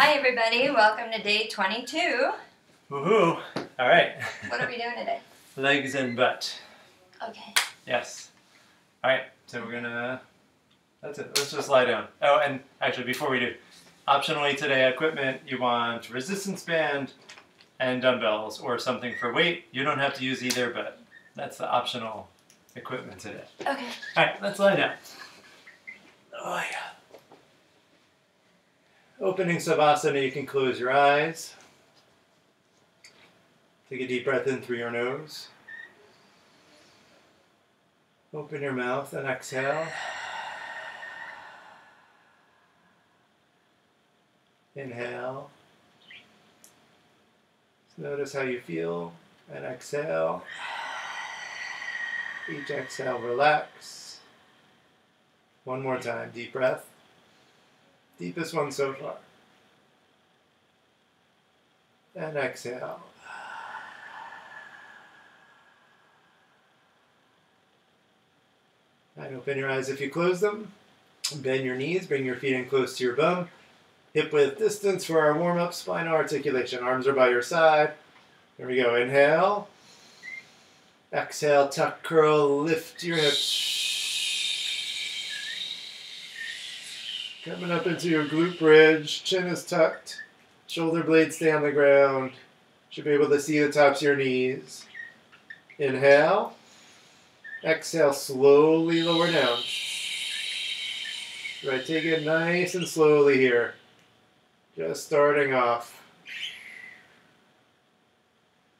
Hi, everybody. Welcome to day 22. Woohoo! All right. What are we doing today? Legs and butt. Okay. Yes. All right. So we're gonna. That's it. Let's just lie down. Oh, and actually, before we do, optionally today, equipment you want resistance band and dumbbells or something for weight. You don't have to use either, but that's the optional equipment today. Okay. All right. Let's lie down. Oh yeah. Opening Savasana, you can close your eyes. Take a deep breath in through your nose. Open your mouth and exhale. Inhale. Notice how you feel and exhale. Each exhale, relax. One more time, deep breath. Deepest one so far. And exhale. And open your eyes if you close them. Bend your knees, bring your feet in close to your bum. Hip width distance for our warm up, spinal articulation. Arms are by your side. Here we go. Inhale. Exhale, tuck, curl, lift your hips. Coming up into your glute bridge. Chin is tucked. Shoulder blades stay on the ground. Should be able to see the tops of your knees. Inhale. Exhale, slowly lower down. Right, take it nice and slowly here. Just starting off.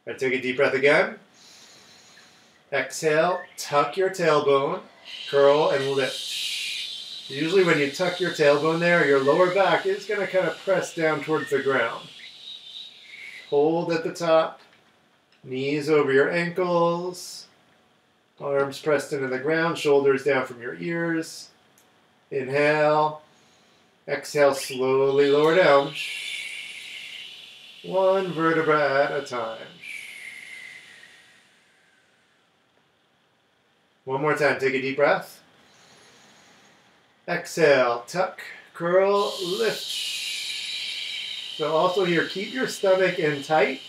Right, take a deep breath again. Exhale, tuck your tailbone, curl and lift. Usually when you tuck your tailbone there, your lower back is going to kind of press down towards the ground. Hold at the top, knees over your ankles, arms pressed into the ground, shoulders down from your ears. Inhale. Exhale, slowly lower down. One vertebra at a time. One more time, take a deep breath. Exhale, tuck, curl, lift. So also here, keep your stomach in tight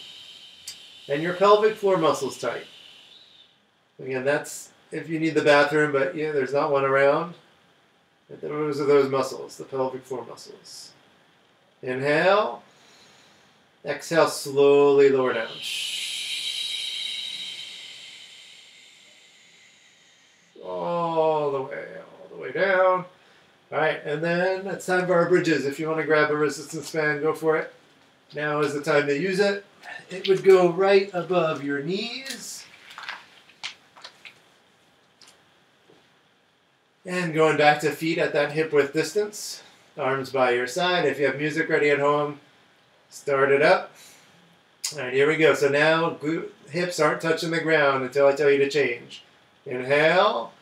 and your pelvic floor muscles tight. Again, that's if you need the bathroom, but yeah, there's not one around. Those are those muscles, the pelvic floor muscles. Inhale. Exhale, slowly lower down. All the way, all the way down. All right, and then it's time for our bridges. If you want to grab a resistance band, go for it. Now is the time to use it. It would go right above your knees. And going back to feet at that hip width distance. Arms by your side. If you have music ready at home, start it up. All right, here we go. So now hips aren't touching the ground until I tell you to change. Inhale.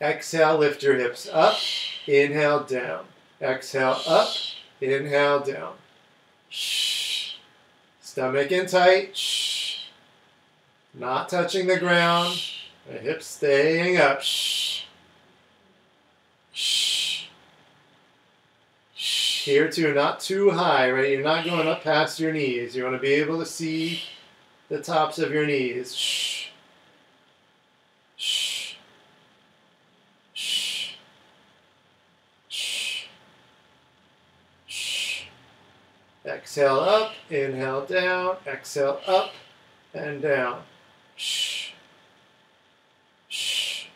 Exhale, lift your hips up. Inhale, down. Exhale, up. Inhale, down. Stomach in tight. Not touching the ground. The hips staying up. Here too, not too high, right? You're not going up past your knees. You want to be able to see the tops of your knees. Shh. Shh. Shh. Shh. Shh. Exhale up, inhale down, exhale up and down. Shh. Shh.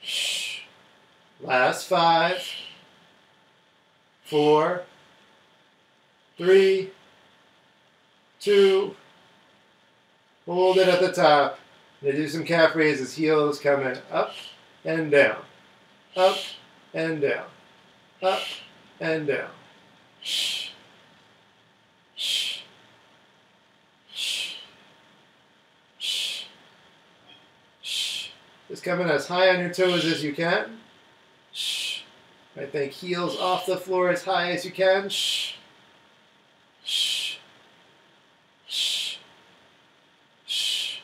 Shh. Last five, four, three, two, hold it at the top. They do some calf raises, heels coming up and down, up and down, up and down. Shh. Shh. Shh. Shh. Shh. Just coming as high on your toes as you can. Shh. I think heels off the floor as high as you can. Shh. Shh. Shh. Shh.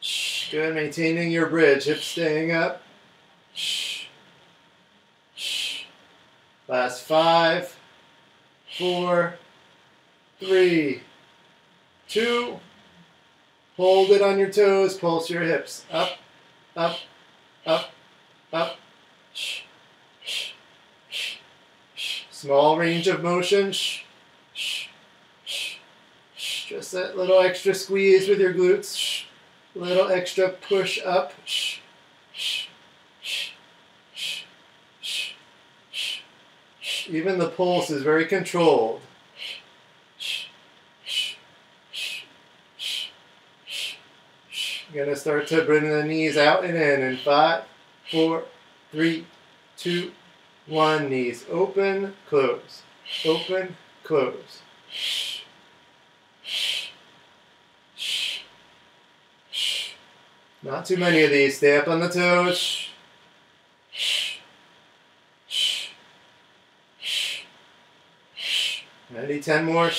Shh. Good. Maintaining your bridge. Hips staying up. Shh. Shh. Last five, four, three, two. Hold it on your toes. Pulse your hips. Up, up, up, up. Small range of motion. Just that little extra squeeze with your glutes. Little extra push up. Even the pulse is very controlled. You're gonna start to bring the knees out and in in five, four, three, two, one. Knees open, close, open, close. Not too many of these. Stay up on the toes. Ready? Ten more.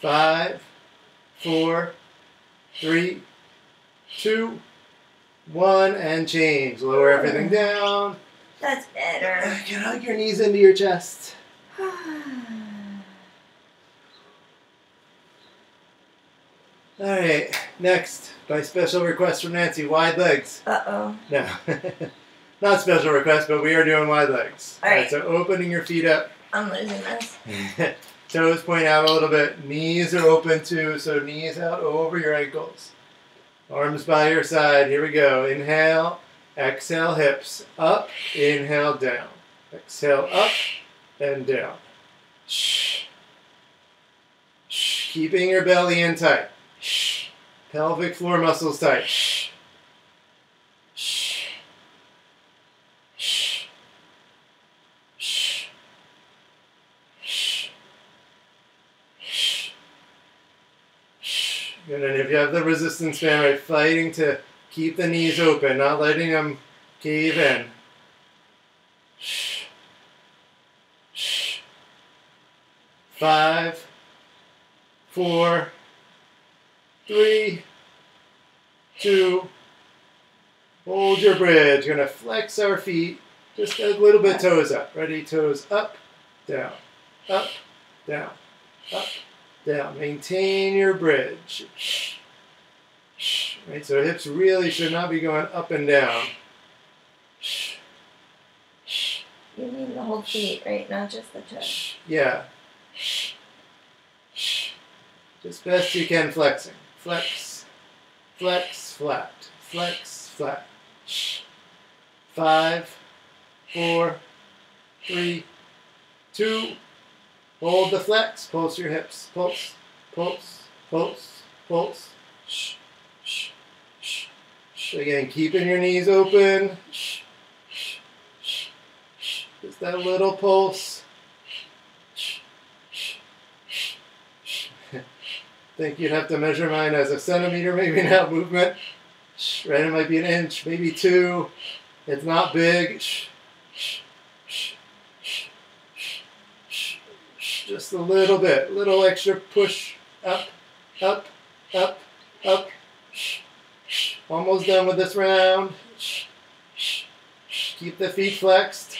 Five, four, three, two, one, and change. Lower everything down. That's better. Get hug your knees into your chest. All right, next, by special request from Nancy, wide legs. uh oh. No, not special request, but we are doing wide legs. All right. so opening your feet up, I'm losing this. toes point out a little bit, knees are open too, so knees out over your ankles. Arms by your side. Here we go. Inhale, exhale, hips up, inhale, down. Exhale, up and down. Keeping your belly in tight. Shh. Pelvic floor muscles tight. Good, and if you have the resistance band, right, fighting to keep the knees open, not letting them cave in. Five, four, three, two, hold your bridge. You're gonna flex our feet, just a little bit toes up. Ready? Toes up, down, up, down, up, down. Maintain your bridge. Right, so hips really should not be going up and down. You mean the whole feet, right? Not just the toes. Yeah. Just best you can flexing. Flex, flex, flat, flex, flat. Five, four, three, two. Hold the flex. Pulse your hips. Pulse, pulse, pulse, pulse. Shh, shh, shh, shh. Again, keeping your knees open. Shh, shh, shh, shh. Just that little pulse. think you'd have to measure mine as a centimeter, maybe now movement. Right, it might be an inch, maybe two. It's not big. Just a little bit, little extra push up, up, up, up. Almost done with this round. Keep the feet flexed.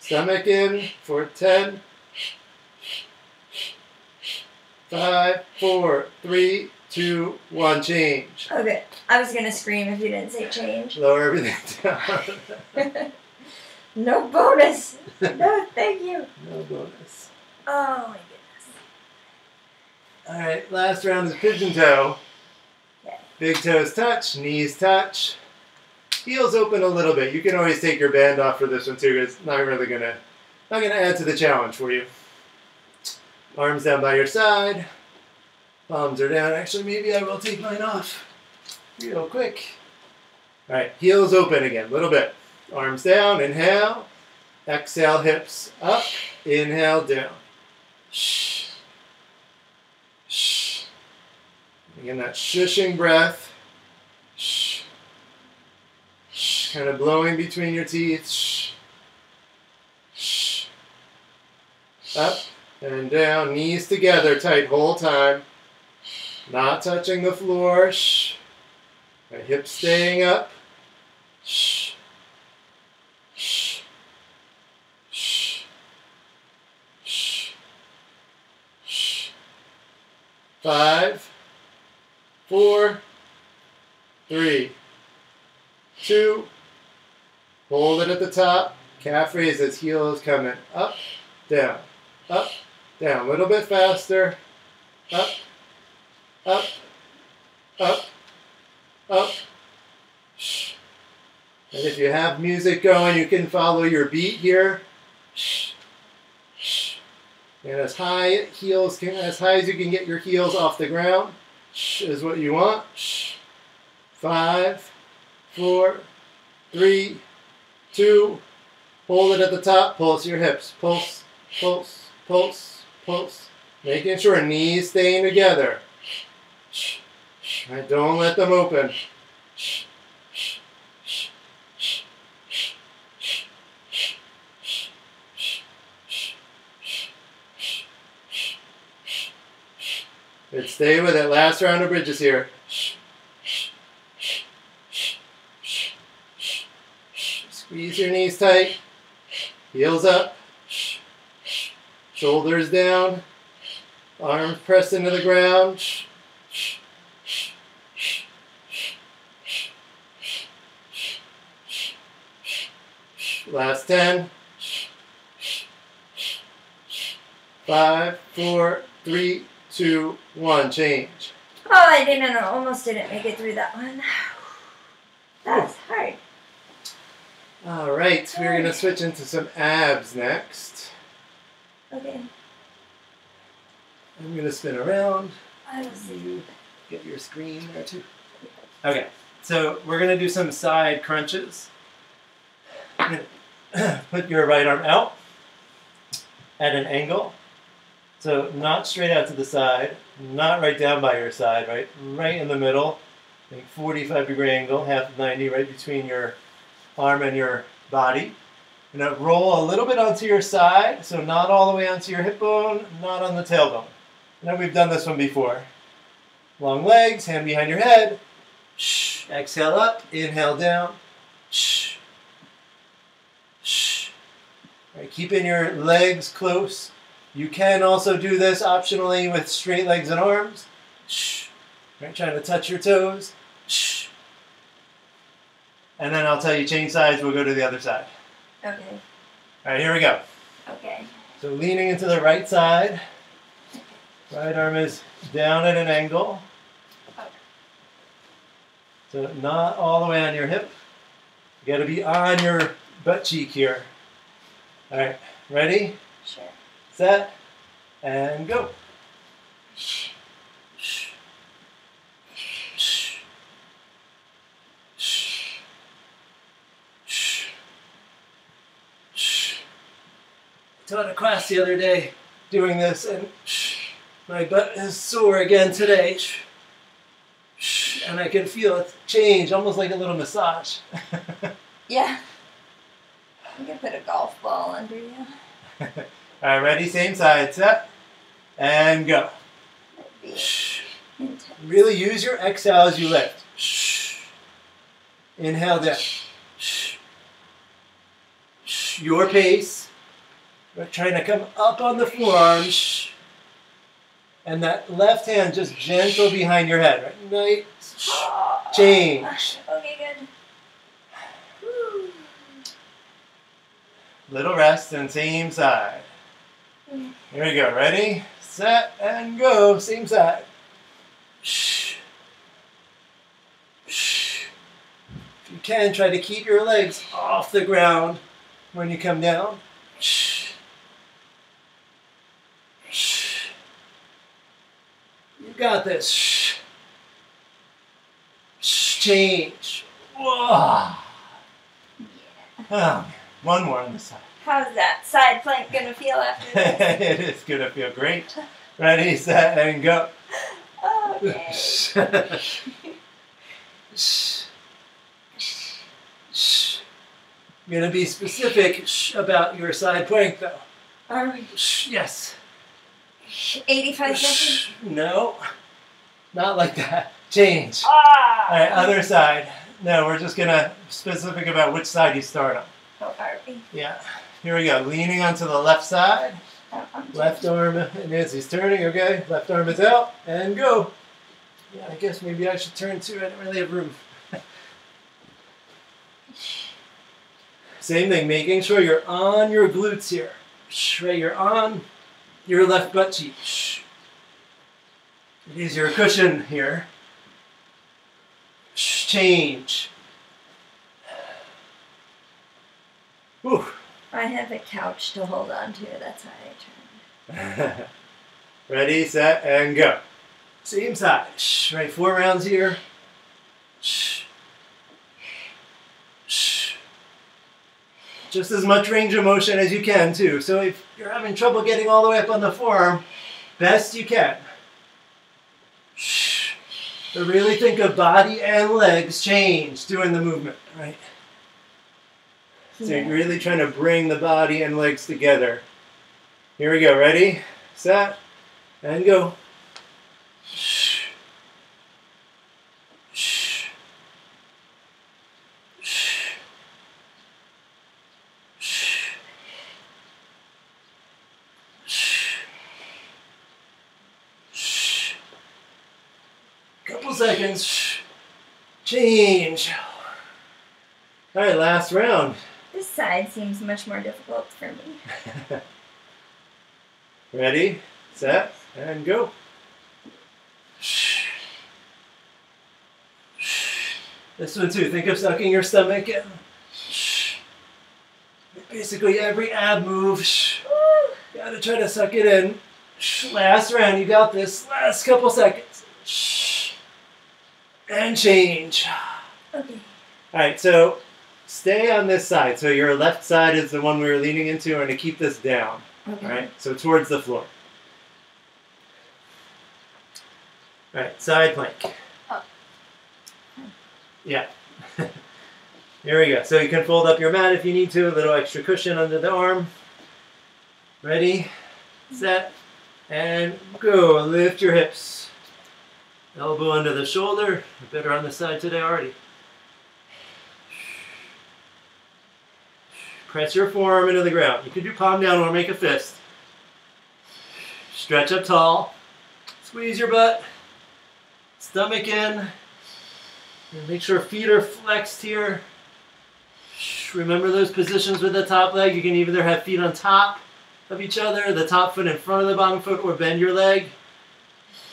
Stomach in for 10, Five, four, three, two, one. Change. Okay. I was gonna scream if you didn't say change. Lower everything down. no bonus. No, thank you. no bonus. Oh my goodness. All right, last round is pigeon toe. Big toes touch, knees touch. Heels open a little bit. You can always take your band off for this one too. It's not really gonna not gonna add to the challenge for you. Arms down by your side. Palms are down. Actually, maybe I will take mine off real quick. All right, heels open again, a little bit. Arms down, inhale. Exhale, hips up. Inhale, down. Shh. Shh. Again, that shushing breath. Shh. Shh. Kind of blowing between your teeth. Shh. Shh. Up and down, knees together tight whole time. Not touching the floor. Shh. Right, hips staying up. Shh. Shh. Shh. Shh. Five, four, three, two, hold it at the top, calf raises, heels coming up, down, up, down, a little bit faster, up, up, up, up. And if you have music going, you can follow your beat here. And as high heels can, as high as you can get your heels off the ground, is what you want. Five, four, three, two. Hold it at the top. Pulse your hips. Pulse, pulse, pulse, pulse. Making sure knees staying together. Right, don't let them open. But stay with it. Last round of bridges here. Squeeze your knees tight. Heels up. Shoulders down. Arms pressed into the ground. Last 10. Five, four, three, two, one. Change. Oh, I didn't. I almost didn't make it through that one. That was hard. All right, we're gonna switch into some abs next. Okay. I'm gonna spin around. I will see. You get your screen there too. Okay, so we're gonna do some side crunches. Put your right arm out at an angle. So not straight out to the side, not right down by your side, right? Right in the middle. Make 45 degree angle, half 90 right between your arm and your body. And now roll a little bit onto your side, so not all the way onto your hip bone, not on the tailbone. Now we've done this one before. Long legs, hand behind your head. Shh. Exhale up, inhale down. Shh. Shh. Right, keeping your legs close. You can also do this optionally with straight legs and arms. Shh. Right, trying to touch your toes. Shh. And then I'll tell you change sides, we'll go to the other side. Okay. All right, here we go. Okay. So leaning into the right side. Right arm is down at an angle. So not all the way on your hip. You gotta be on your butt cheek here. All right, ready, Sure. Set, and go. I taught a class the other day doing this, and my butt is sore again today. And I can feel it change, almost like a little massage. Yeah. I'm gonna put a golf ball under you. All right, ready? Same side, set, and go. That'd be intense. Really use your exhale as you lift. Inhale down. Your pace. We're trying to come up on the forearms. And that left hand just gentle behind your head. Right? Nice. Change. Okay, good. Little rest and same side. Here we go. Ready? Set and go. Same side. Shh. Shh. If you can, try to keep your legs off the ground when you come down. Shh. Shh. You got this. Shh. Shh. Change. Whoa. Oh, one more on this side. How's that side plank gonna feel after this? it is gonna feel great. Ready, set, and go. okay. Shh. Shh. Shh. I'm gonna be specific about your side plank though. Are we yes. 85 seconds? No. Not like that. change. Ah! All right, other side. No, we're just gonna specific about which side you start on. Oh, are we? Yeah. Here we go. Leaning onto the left side. Left arm, Nancy's turning, okay? Left arm is out, and go. Yeah, I guess maybe I should turn too. I don't really have room. Same thing, making sure you're on your glutes here. Right, you're on your left butt cheek. It is your cushion here. Change. Whew. I have a couch to hold on to. That's how I turn. Ready, set, and go. Same side. Right, four rounds here. Just as much range of motion as you can, too. So if you're having trouble getting all the way up on the forearm, best you can. But really think of body and legs change doing the movement, right? So Yeah. you're really trying to bring the body and legs together. Here we go. Ready, set, and go. Shh. Shh. Shh. Shh. Shh. Shh. Couple seconds. Change. All right, last round. This side seems much more difficult for me. Ready, set, and go. Shh. Shh. This one too. Think of sucking your stomach in. Shh. Basically every ab move. Gotta try to suck it in. Shh. Last round, you got this. Last couple seconds. Shh. And change. Okay. All right, so stay on this side. So your left side is the one we were leaning into. We're gonna keep this down. Okay. All right, so towards the floor. All right, side plank. Oh. Yeah. Here we go. So you can fold up your mat if you need to, a little extra cushion under the arm. Ready, set, and go. Lift your hips. Elbow under the shoulder. Better on the side today already. Press your forearm into the ground. You can do palm down or make a fist. Stretch up tall. Squeeze your butt. Stomach in. And make sure feet are flexed here. Remember those positions with the top leg. You can either have feet on top of each other, the top foot in front of the bottom foot, or bend your leg.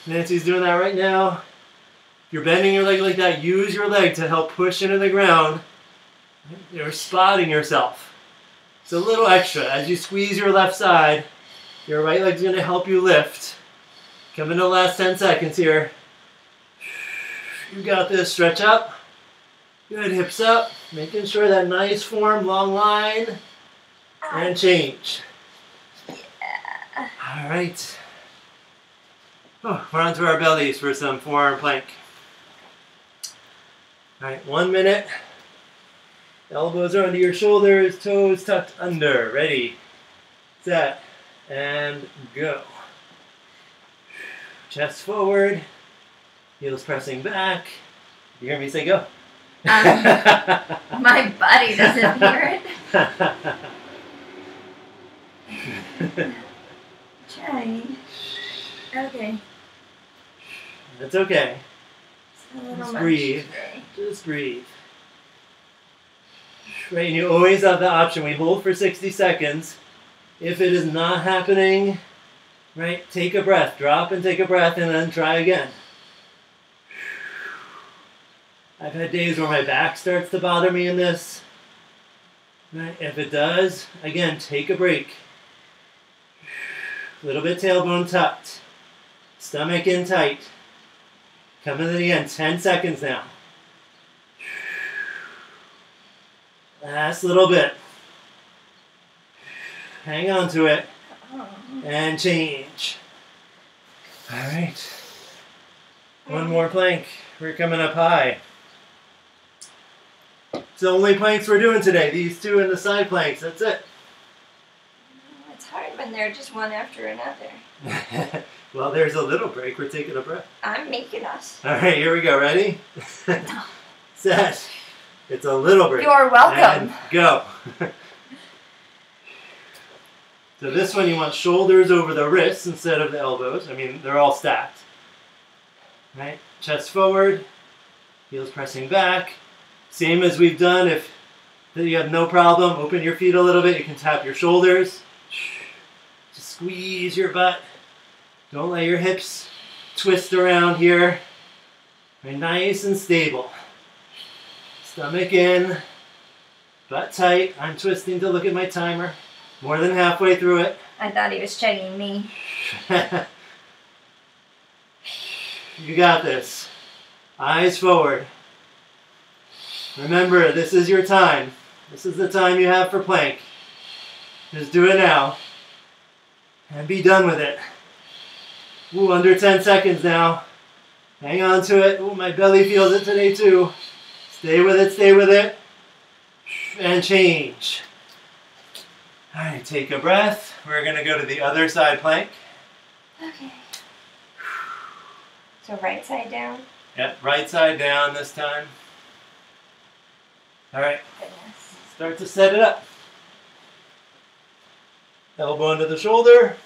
Nancy's doing that right now. If you're bending your leg like that, use your leg to help push into the ground. You're spotting yourself. It's a little extra. As you squeeze your left side, your right leg's going to help you lift. Come into the last 10 seconds here. You got this. Stretch up. Good. Hips up. Making sure that nice form, long line, and change. Yeah. All right. Oh, we're onto our bellies for some forearm plank. All right, one minute. Elbows are under your shoulders, toes tucked under. Ready, set, and go. Chest forward, heels pressing back. You hear me say go? Um, my body doesn't hear it. Trying. Okay. That's okay. It's a little Just breathe. today. Just breathe. Right, and you always have the option. We hold for 60 seconds. If it is not happening, right, take a breath. Drop and take a breath and then try again. I've had days where my back starts to bother me in this. Right, if it does, again, take a break. A little bit tailbone tucked. Stomach in tight. Coming in again, 10 seconds now. Last little bit. Hang on to it and change. All right. One more plank. We're coming up high. It's the only planks we're doing today. These two and the side planks. That's it. It's hard when they're just one after another. well, there's a little break. We're taking a breath. I'm making us. All right, here we go. Ready? Set. It's a little bit. You're welcome. And go. so this one you want shoulders over the wrists instead of the elbows. I mean, they're all stacked. Right? Chest forward, heels pressing back. Same as we've done. If you have no problem, open your feet a little bit. You can tap your shoulders. Just squeeze your butt. Don't let your hips twist around here. Right, nice and stable. Stomach in, butt tight. I'm twisting to look at my timer. More than halfway through it. I thought he was checking me. you got this. Eyes forward. Remember, this is your time. This is the time you have for plank. Just do it now. And be done with it. Ooh, under 10 seconds now. Hang on to it. Ooh, my belly feels it today too. Stay with it, stay with it. And change. All right, take a breath. We're gonna go to the other side plank. Okay. So right side down. Yep, right side down this time. All right, Goodness. start to set it up. Elbow under the shoulder.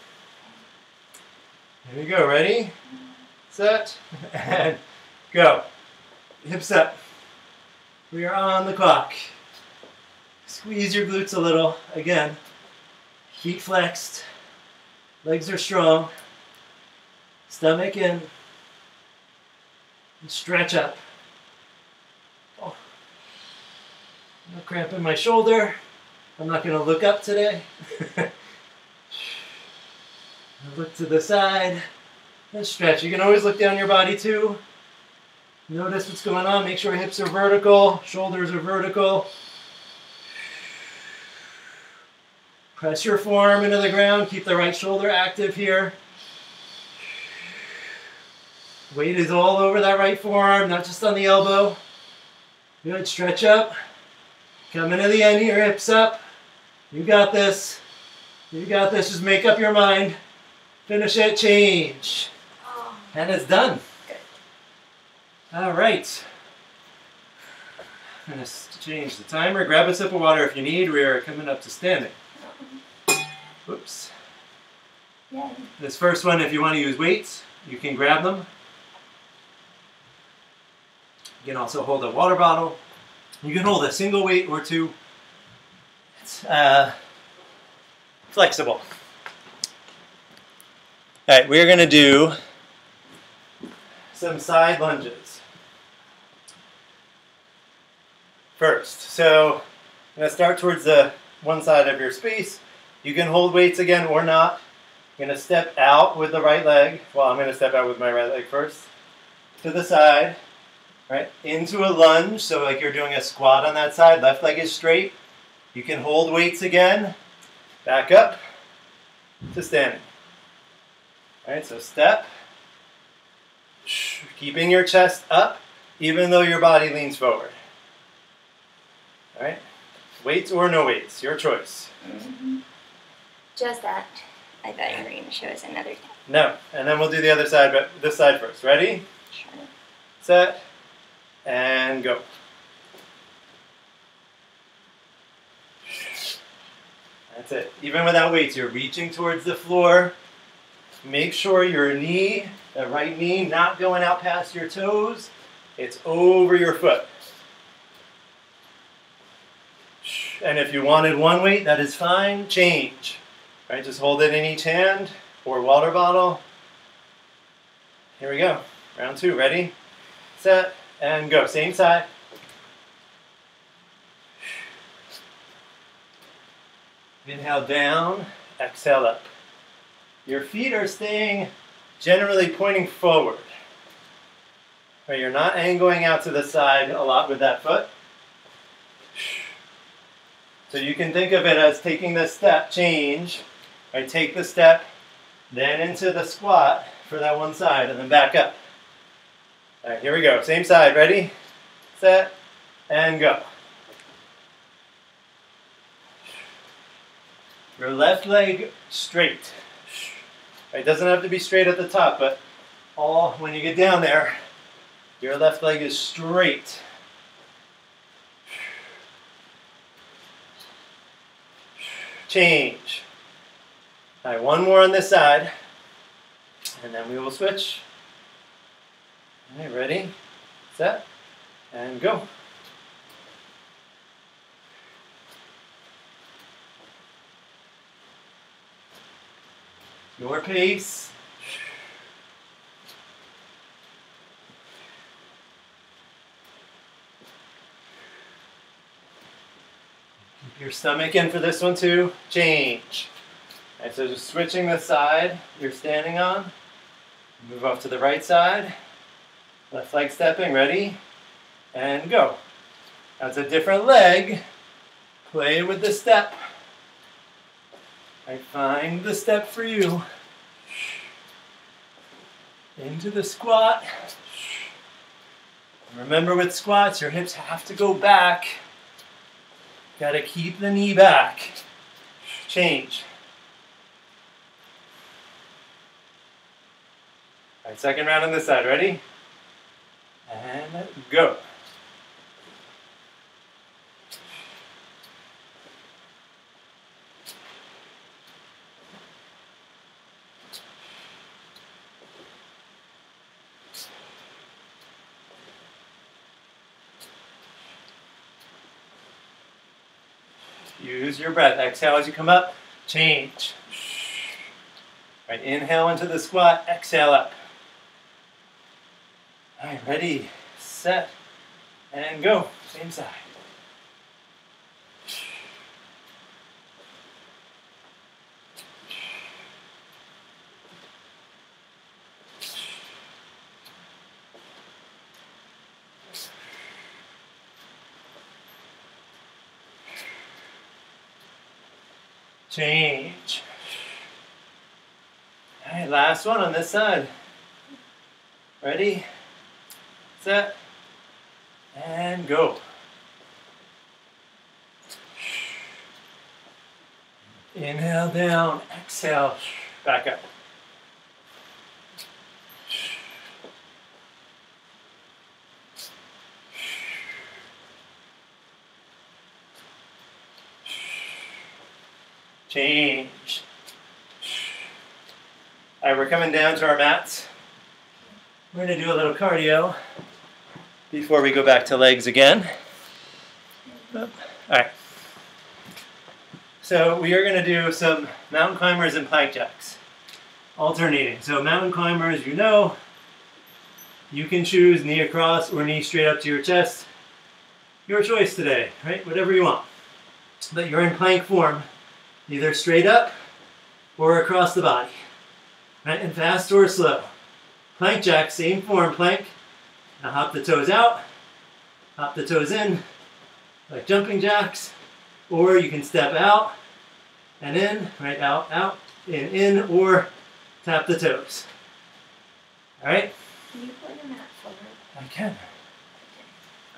Here we go, ready? Mm-hmm. Set, and go. Hips up. We are on the clock. Squeeze your glutes a little. Again, feet flexed. Legs are strong. Stomach in. And stretch up. Oh. No cramp in my shoulder. I'm not going to look up today. look to the side and stretch. You can always look down your body too. Notice what's going on. Make sure hips are vertical, shoulders are vertical. Press your forearm into the ground. Keep the right shoulder active here. Weight is all over that right forearm, not just on the elbow. Good. Stretch up. Coming to the end here, hips up. You got this. You got this. Just make up your mind. Finish it. Change. Oh, And it's done. All right. I'm going to change the timer. Grab a sip of water if you need. We are coming up to standing. Whoops. Yeah. This first one, if you want to use weights, you can grab them. You can also hold a water bottle. You can hold a single weight or two. It's uh, flexible. All right, we're going to do some side lunges. First, so I'm going to start towards the one side of your space. You can hold weights again or not. I'm going to step out with the right leg. Well, I'm going to step out with my right leg first. To the side, right? Into a lunge, so like you're doing a squat on that side. Left leg is straight. You can hold weights again. Back up to standing. All right, so step. Keeping your chest up, even though your body leans forward. All right? Weights or no weights, your choice. Mm-hmm. Just that. I thought you were going to show us another. thing. No, and then we'll do the other side, but this side first. Ready? Sure. Set, and go. That's it. Even without weights, you're reaching towards the floor. Make sure your knee, the right knee, not going out past your toes. It's over your foot. And if you wanted one weight, that is fine. Change. Right, just hold it in each hand or water bottle. Here we go. Round two. Ready? Set and go. Same side. Inhale down, exhale up. Your feet are staying generally pointing forward. Right, you're not angling out to the side a lot with that foot. So you can think of it as taking the step, change, I Take the step, then into the squat for that one side, and then back up. All right, here we go. Same side. Ready, set, and go. Your left leg straight. It doesn't have to be straight at the top, but all when you get down there, your left leg is straight. Change. All right, one more on this side, and then we will switch. All right, ready, set, and go. Your pace. Your stomach in for this one too. Change. All right, so just switching the side you're standing on. Move off to the right side. Left leg stepping, ready? And go. That's a different leg. Play with the step. I find the step for you. Into the squat. Remember with squats, your hips have to go back. Gotta keep the knee back. Change. All right, second round on this side. Ready? And go. Use your breath. Exhale as you come up. Change. Right, inhale into the squat. Exhale up. All right, ready, set, and go. Same side. Change. All right, last one on this side. Ready, set, and go. Inhale down, exhale, back up. Change. All right, we're coming down to our mats. We're going to do a little cardio before we go back to legs again. All right. So we are going to do some mountain climbers and plank jacks, alternating. So mountain climbers, you know, you can choose knee across or knee straight up to your chest. Your choice today, right? Whatever you want. But you're in plank form, either straight up or across the body, right? And fast or slow. Plank jack, same form, plank. Now hop the toes out, hop the toes in, like jumping jacks, or you can step out and in, right, out, out, in, in, or tap the toes. All right? Can you pull your mat forward? I can.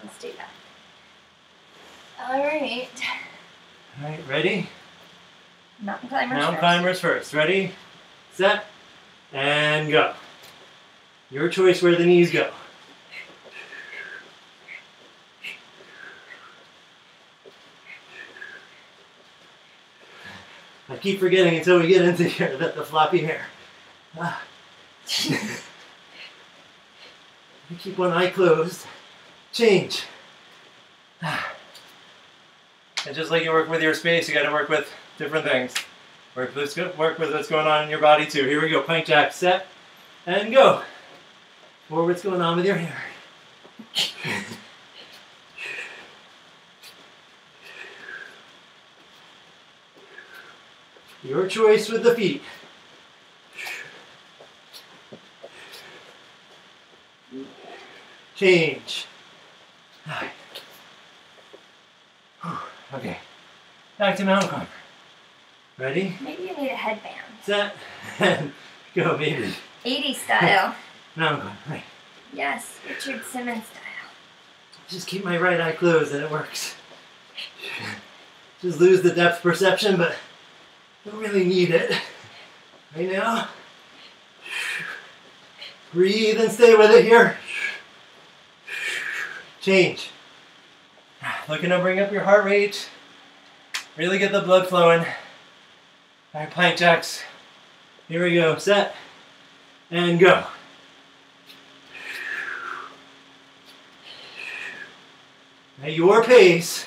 Let's do that. All right. All right, ready? Mountain climbers. Mountain first. climbers first. Ready, set, and go. Your choice where the knees go. I keep forgetting until we get into here that the floppy hair. Ah. you keep one eye closed. Change. Ah. And just like you work with your space, you got to work with different things. Work with, what's- work with what's going on in your body too. Here we go. Plank jack, set, and go. Or what's going on with your hair. Your choice with the feet. Change. Whew, Okay. Back to mountain climber. Ready? Maybe you need a headband. Set. Go, baby. 80 style. Climber. Right. yes, Richard Simmons style. Just keep my right eye closed and it works. Just lose the depth perception, but don't really need it right now. Breathe and stay with it here. Change. Looking to bring up your heart rate. Really get the blood flowing. All right, plank jacks. Here we go. Set and go. At your pace,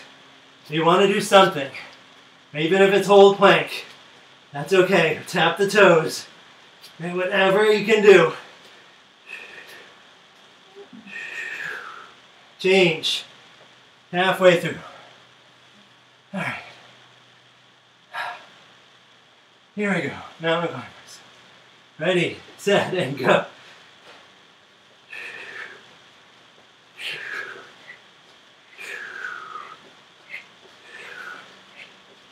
you want to do something. Even if it's hold plank, that's okay. Tap the toes. And whatever you can do. Change. Halfway through. All right. Here we go. Mountain climbers. Ready, set, and go.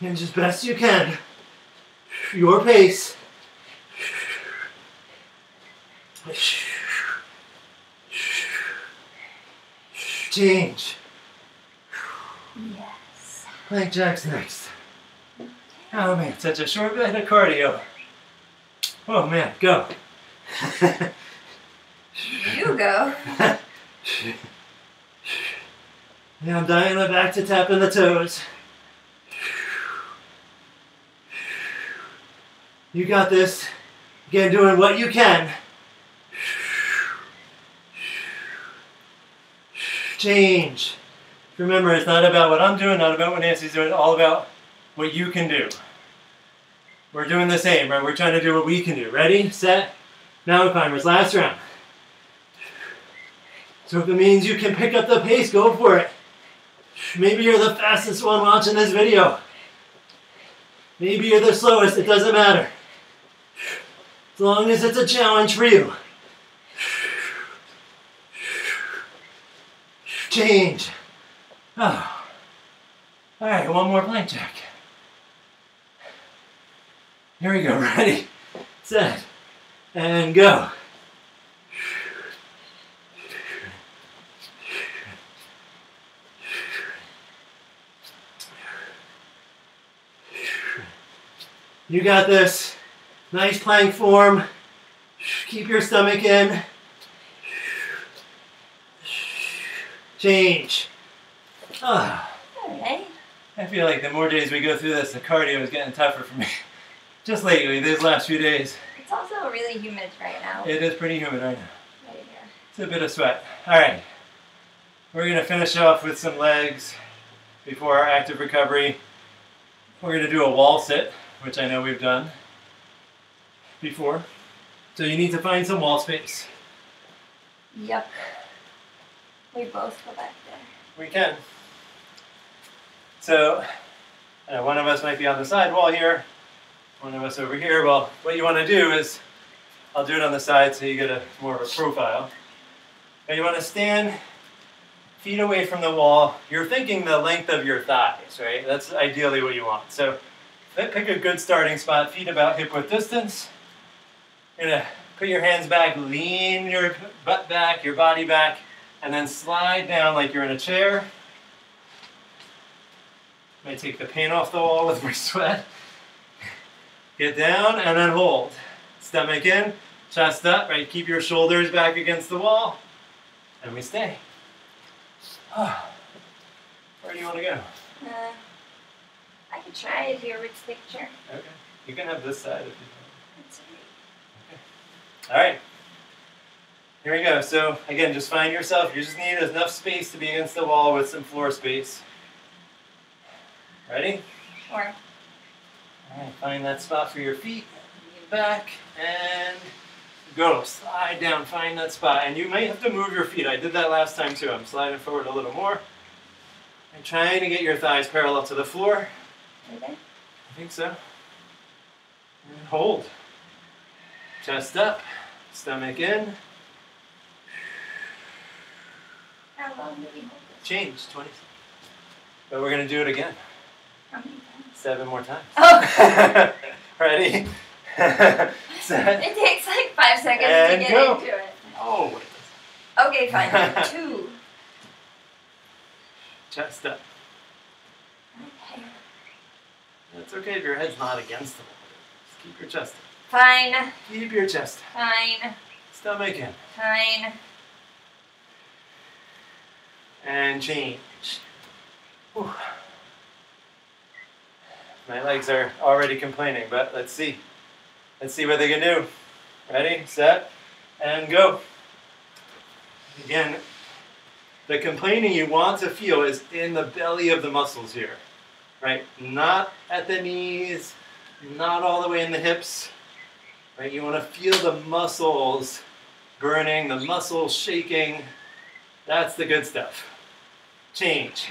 And as best you can. Your pace. Change. Yes. Plank jacks next. Oh man, such a short bit of cardio. Oh man, go. You go. Now I'm dialing it back to tapping the toes. You got this. Again, doing what you can. Change. Remember, it's not about what I'm doing, not about what Nancy's doing, it's all about what you can do. We're doing the same, right? We're trying to do what we can do. Ready, set, mountain climbers, last round. So if it means you can pick up the pace, go for it. Maybe you're the fastest one watching this video. Maybe you're the slowest, it doesn't matter. As long as it's a challenge for you. Change. Oh. All right, one more plank jack. Here we go. Ready, set, and go. You got this. Nice plank form. Keep your stomach in. Change. Ah. Alright. I feel like the more days we go through this, the cardio is getting tougher for me. Just lately, these last few days. It's also really humid right now. It is pretty humid right now. Right here. It's a bit of sweat. All right. We're going to finish off with some legs before our active recovery. We're going to do a wall sit, which I know we've done before. So you need to find some wall space. Yep. We both go back there. We can. So uh, one of us might be on the side wall here, one of us over here. Well, what you want to do is, I'll do it on the side so you get a more of a profile. And you want to stand feet away from the wall. You're thinking the length of your thighs, right? That's ideally what you want. So pick a good starting spot, feet about hip width distance. You're gonna put your hands back, lean your butt back, your body back, and then slide down like you're in a chair. May take the paint off the wall with my sweat. Get down and then hold. Stomach in, chest up, right? Keep your shoulders back against the wall. And we stay. Where do you want to go? Uh, I could try it here with picture. Okay. You can have this side if you That's want. All right. Here we go. So again, just find yourself. You just need enough space to be against the wall with some floor space. Ready? All right. Find that spot for your feet. Lean back and go. Slide down. Find that spot. And you might have to move your feet. I did that last time too. I'm sliding forward a little more. And trying to get your thighs parallel to the floor. there. I think so. And hold. Chest up, stomach in. How long do we hold this? Change 20. But we're going to do it again. How many times? Seven more times. Oh! Ready? Set. It takes like five seconds And to get go. into it. Oh, wait. Okay, fine. Two. Chest up. Okay. That's okay if your head's not against the wall. Just keep your chest up. Fine. Keep your chest. Fine. Stomach in. Fine. And change. Whew. My legs are already complaining, but let's see. Let's see what they can do. Ready, set, and go. Again, the complaining you want to feel is in the belly of the muscles here, right? Not at the knees, not all the way in the hips, right? You want to feel the muscles burning, the muscles shaking. That's the good stuff. Change.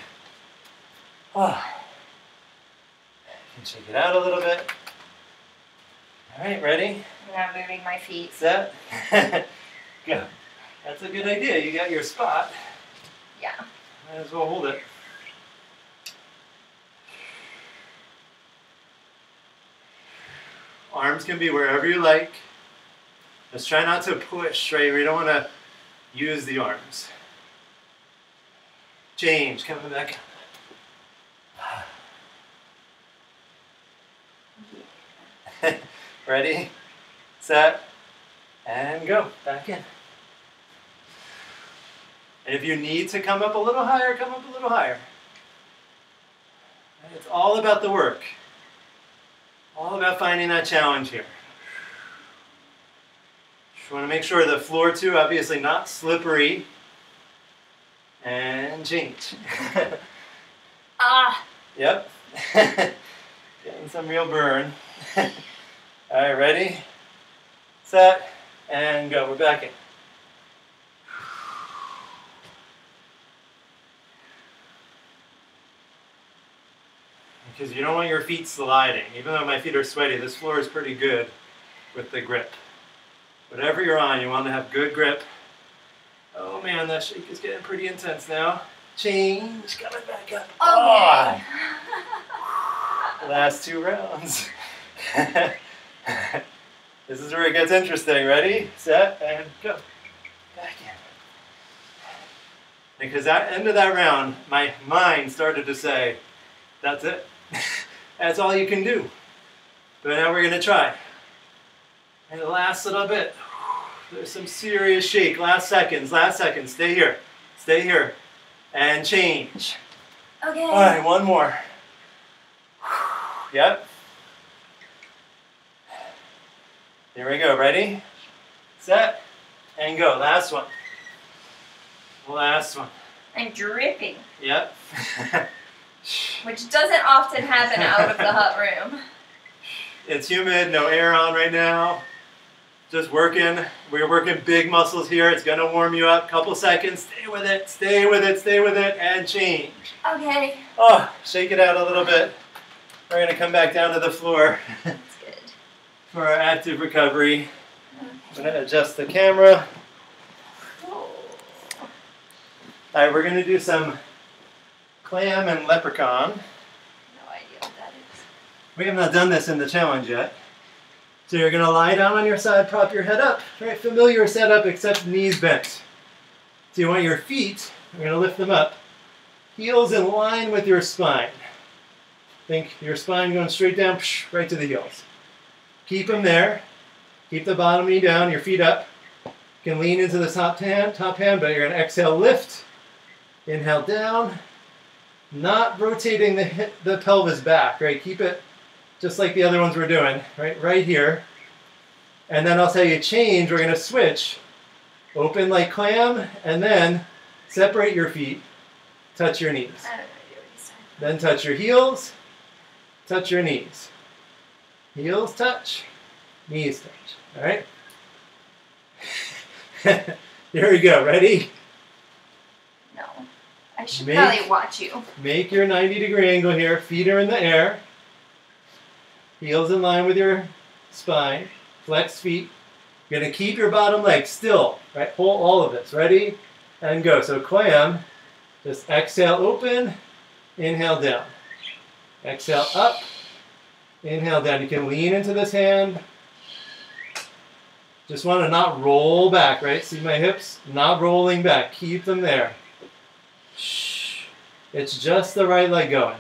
Ah. Can shake it out a little bit. All right, ready? I'm not moving my feet. Set. Go. That's a good idea. You got your spot. Yeah. Might as well hold it. Arms can be wherever you like. Just try not to push, right? We don't want to use the arms. Change, coming back. Ready, set, and go. Back in. And if you need to come up a little higher, come up a little higher. It's all about the work. All about finding that challenge here. Just want to make sure the floor too, obviously not slippery. And change. Ah. yep. Getting some real burn. all right, ready? Set, and go. We're back in. because you don't want your feet sliding. Even though my feet are sweaty, this floor is pretty good with the grip. Whatever you're on, you want to have good grip. Oh man, that shake is getting pretty intense now. Change, coming back up. Okay. Oh, ah. last two rounds. this is where it gets interesting. Ready, set, and go. Back in. Because at the end of that round, my mind started to say, that's it. That's all you can do. But now we're going to try. And the last little bit. There's some serious shake. Last seconds, last seconds. Stay here. Stay here. And change. Okay. All right, one more. Yep. Here we go. Ready? Set. And go. Last one. Last one. I'm dripping, Yep. which doesn't often happen out of the hot room. It's humid, no air on right now. Just working. We're working big muscles here. It's gonna warm you up. Couple seconds. Stay with it. Stay with it. Stay with it. And change. Okay. Oh, shake it out a little bit. We're gonna come back down to the floor. for our active recovery. I'm gonna adjust the camera. All right, we're gonna do some clam and leprechaun. No idea what that is. We have not done this in the challenge yet. So you're gonna lie down on your side, prop your head up. Right, familiar setup except knees bent. So you want your feet, you're gonna lift them up. Heels in line with your spine. Think your spine going straight down, right to the heels. Keep them there. Keep the bottom knee down, your feet up. You can lean into the top hand, top hand, but you're gonna exhale, lift. Inhale down. Not rotating the hip, the pelvis back, right? Keep it just like the other ones we're doing, right? Right here. And then I'll tell you change, we're gonna switch. Open like clam, and then separate your feet, touch your knees. I don't know what you said. Then touch your heels, touch your knees. Heels touch, knees touch. All right? Here we go. Ready? No. I should Make- probably watch you. Make your 90 degree angle here. Feet are in the air. Heels in line with your spine. Flex feet. You're going to keep your bottom leg still. Right? Hold all of this. Ready? And go. So clam. Just exhale open. Inhale down. Exhale up. Inhale down. You can lean into this hand. Just want to not roll back, right? See my hips? Not rolling back. Keep them there. It's just the right leg going.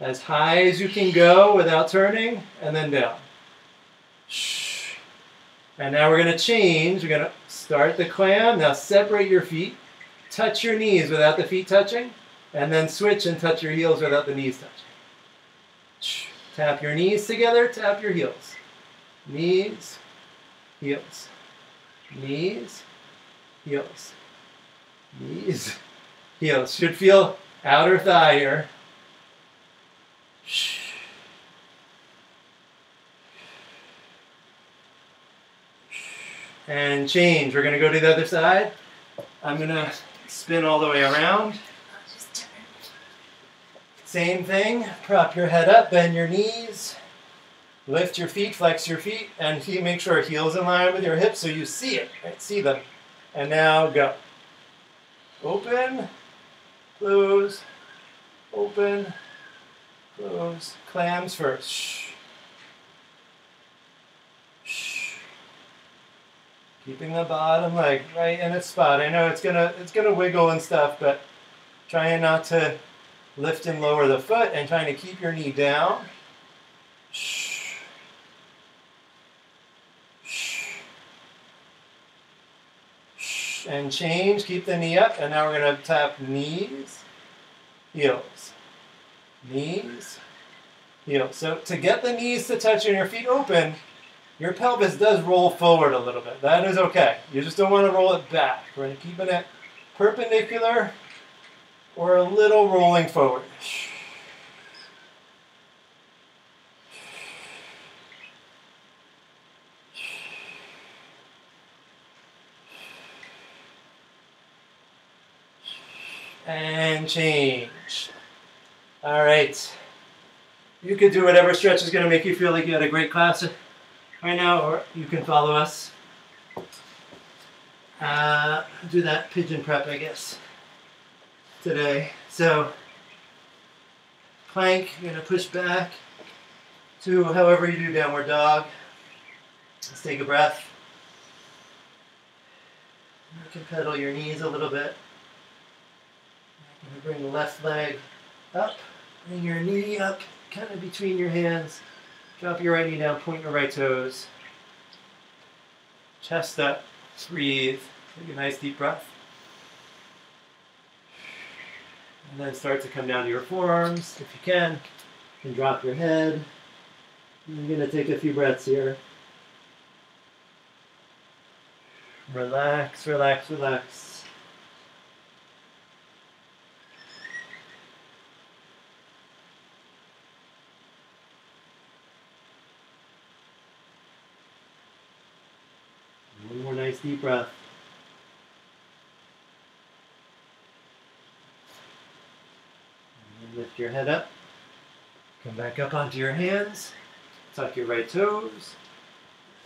As high as you can go without turning, and then down. And now we're going to change. We're going to start the clam. Now separate your feet. Touch your knees without the feet touching. And then switch and touch your heels without the knees touching. Tap your knees together. Tap your heels. Knees, heels. Knees, heels. Knees, heels. Should feel outer thigh here. And change. We're going to go to the other side. I'm going to spin all the way around. Same thing. Prop your head up, bend your knees. Lift your feet, flex your feet, and make sure heels in line with your hips so you see it, right? See them. And now go. Open, close, open, close. Clams first. Shh. Shh. Keeping the bottom leg right in its spot. I know it's gonna it's gonna wiggle and stuff, but trying not to lift and lower the foot and trying to keep your knee down. And change. Keep the knee up, and now we're going to tap knees, heels, knees, heels. So to get the knees to touch and your feet open, your pelvis does roll forward a little bit. That is okay. You just don't want to roll it back. We're going to keep it perpendicular or a little rolling forward. and change. All right. You can do whatever stretch is going to make you feel like you had a great class right now, or you can follow us. Uh, do that pigeon prep, I guess, today. So, plank, you're going to push back to however you do downward dog. Let's take a breath. You can pedal your knees a little bit. Bring the left leg up. Bring your knee up, kind of between your hands. Drop your right knee down, point your right toes. Chest up, breathe. Take a nice deep breath. And then start to come down to your forearms if you can. You can drop your head. You're going to take a few breaths here. Relax, relax, relax. One more nice deep breath. lift your head up. Come back up onto your hands. Tuck your right toes.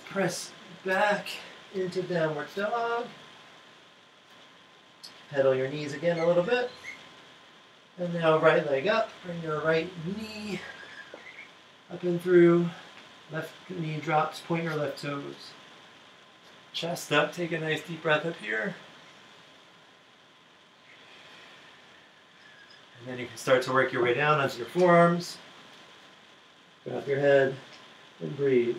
Press back into downward dog. Pedal your knees again a little bit. And now right leg up. Bring your right knee up and through. Left knee drops. Point your left toes. Chest up, take a nice deep breath up here. And then you can start to work your way down onto your forearms. Drop your head and breathe.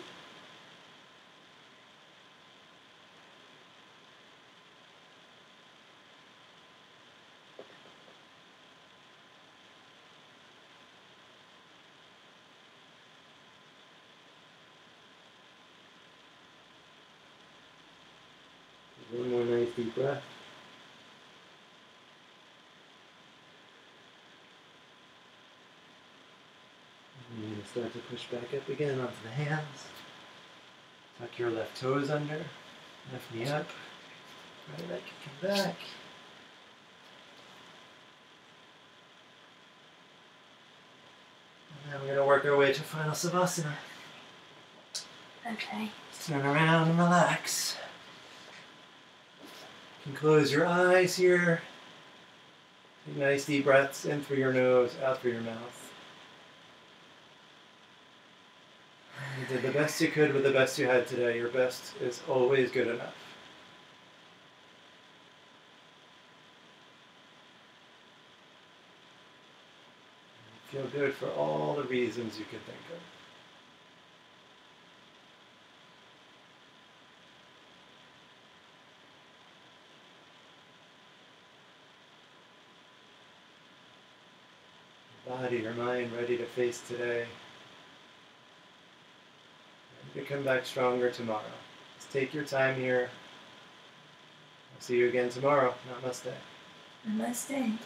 One more nice deep breath. And you start to push back up again onto the hands. Tuck your left toes under. Left knee up. Right leg can come back. And then we're going to work our way to final Savasana. Okay. Turn around and relax You can close your eyes here. Take nice deep breaths in through your nose, out through your mouth. You did the best you could with the best you had today. Your best is always good enough. You feel good for all the reasons you could think of. body your mind ready to face today. To come back stronger tomorrow. Just take your time here. I'll see you again tomorrow. Namaste. Namaste.